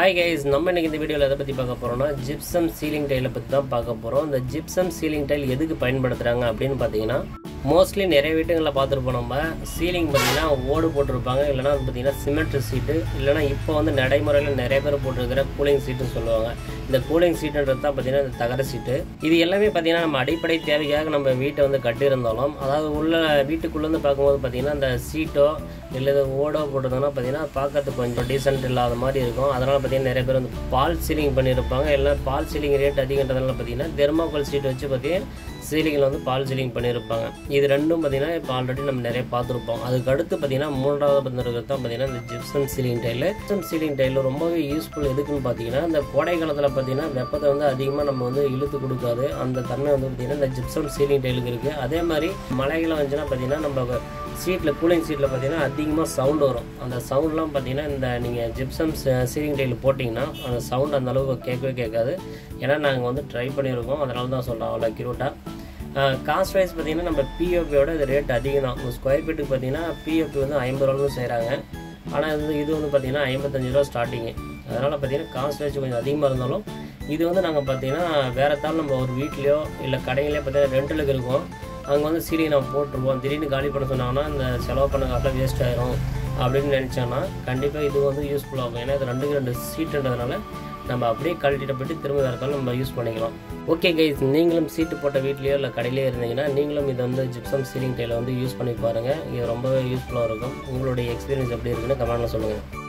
Hi guys நம்ம இன்னைக்கு இந்த வீடியோவில் எதை பற்றி பார்க்க போகிறோம்னா ஜிப்சம் சீலிங் டைலை பற்றி தான் பார்க்க போகிறோம் இந்த ஜிப்சம் சீலிங் டைல் எதுக்கு பயன்படுத்துகிறாங்க அப்படின்னு பார்த்தீங்கன்னா மோஸ்ட்லி நிறைய வீட்டுங்களில் பார்த்துருப்போம் நம்ம. சீலிங் பார்த்தீங்கன்னா ஓடு போட்டிருப்பாங்க. இல்லைனா வந்து பார்த்தீங்கன்னா சிமெண்ட் சீட்டு இல்லைனா இப்போ வந்து நடைமுறையில் நிறைய பேர் போட்டிருக்கிற கூலிங் சீட்டுன்னு சொல்லுவாங்க. இந்த கூலிங் சீட்டுன்றது தான் பார்த்தீங்கன்னா இந்த தகர சீட்டு இது எல்லாமே பார்த்தீங்கன்னா நம்ம அடிப்படை தேவைக்காக நம்ம வீட்டை வந்து கட்டியிருந்தாலும் அதாவது உள்ள வீட்டுக்குள்ளேருந்து பார்க்கும்போது பார்த்திங்கன்னா இந்த சீட்டோ இல்லை ஓடோ போட்டிருந்தோம்னா பார்த்தீங்கன்னா பார்க்கறதுக்கு கொஞ்சம் டீசென்ட் இல்லாத மாதிரி இருக்கும். அதனால் பார்த்திங்கன்னா நிறைய பேர் வந்து பால் சீலிங் பண்ணியிருப்பாங்க. எல்லாம் பால் சீலிங் ரேட் அதிகன்றதுனால பார்த்தீங்கன்னா தெர்மாக்கோல் சீட் வச்சு பார்த்தீங்கன்னா சீலிங்கில் வந்து பால் சீலிங் பண்ணியிருப்பாங்க. இது ரெண்டும் பார்த்தீங்கன்னா இப்போ ஆல்ரெடி நம்ம நிறைய பார்த்துருப்போம். அதுக்கு அடுத்து பார்த்தீங்கன்னா மூன்றாவது பண்ணிருக்கிறது தான் பார்த்தீங்கன்னா இந்த gypsum ceiling tile gypsum ceiling tile ரொம்பவே யூஸ்ஃபுல் எதுக்குன்னு பார்த்தீங்கன்னா இந்த கோடை காலத்தில் பார்த்தீங்கன்னா வெப்பத்தை வந்து அதிகமாக நம்ம வந்து இழுத்து கொடுக்காது. அந்த தன்மை வந்து பார்த்தீங்கன்னா இந்த ஜிப்சம் சீலிங் டைலுக்கு இருக்குது அதே மாதிரி மலைகளை வந்துச்சுன்னா பார்த்தீங்கன்னா நம்ம சீட்டில் கூலிங் சீட்டில் பார்த்தீங்கன்னா அதிகமாக சவுண்ட் வரும். அந்த சவுண்ட்லாம் பார்த்தீங்கன்னா இந்த நீங்கள் ஜிப்சம் சீலிங் டைல் போட்டிங்கன்னா அந்த சவுண்ட் அந்த அளவுக்கு கேட்கவே கேட்காது. ஏன்னா நாங்கள் வந்து ட்ரை பண்ணியிருக்கோம். அதனால தான் சொல்கிறோம் அவ்வளோ கியூட்டாக காஸ்ட் வைஸ் பார்த்தீங்கன்னா நம்ம பிஓபியோட இது ரேட் அதிகம் தான் ஒரு ஸ்கொயர் ஃபீட்டுக்கு பார்த்தீங்கன்னா பிஓபி வந்து ஐம்பது ரூபாலும் செய்கிறாங்க ஆனால் இது இது வந்து பார்த்தீங்கன்னா ஐம்பத்தஞ்சு ரூபா ஸ்டார்டிங்கு அதனால் பார்த்தீங்கன்னா காஸ்ட் வைஸ் கொஞ்சம் அதிகமாக இருந்தாலும் இது வந்து நாங்கள் பார்த்தீங்கன்னா வேறு தாள் நம்ம ஒரு வீட்லேயோ இல்லை கடையிலேயோ பார்த்தீங்கன்னா ரெண்டலுக்கு இருக்கும். அங்கே வந்து சீலிங் நம்ம போட்டுருவோம். திடீர்னு காலி பண்ண சொன்னாங்கன்னா இந்த செலவு பண்ண காட்டில் வேஸ்ட் ஆயிரும் அப்படின்னு நினச்சோன்னா கண்டிப்பாக இது வந்து யூஸ்ஃபுல்லாகும் ஏன்னா இது ரெண்டுக்கு ரெண்டு சீட்டுன்றதுனால நம்ம அப்படியே கழட்டிட்டு போயிட்டு திரும்ப வேறு நம்ம யூஸ் பண்ணிக்கலாம். ஓகே கைஸ் நீங்களும் சீட்டு போட்ட வீட்லேயோ இல்லை கடையிலேயே இருந்தீங்கன்னா நீங்களும் இதை வந்து ஜிப்சம் சீலிங் டைலை வந்து யூஸ் பண்ணி பாருங்கள் இது ரொம்பவே யூஸ்ஃபுல்லாக இருக்கும். உங்களுடைய எக்ஸ்பீரியன்ஸ் எப்படி இருக்குன்னு கமெண்ட்டில் சொல்லுங்கள்